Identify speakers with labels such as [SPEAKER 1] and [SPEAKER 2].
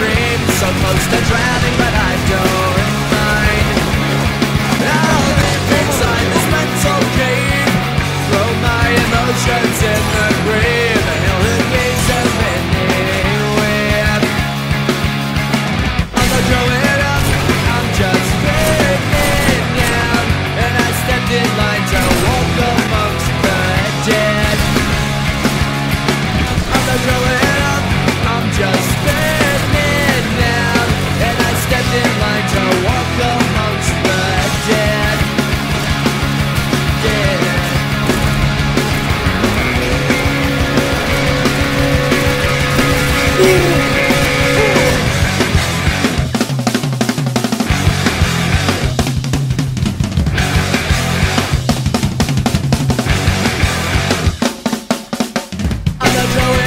[SPEAKER 1] stream So close to drowning but I don't mind I'll live inside this mental cave Throw my emotions the drawing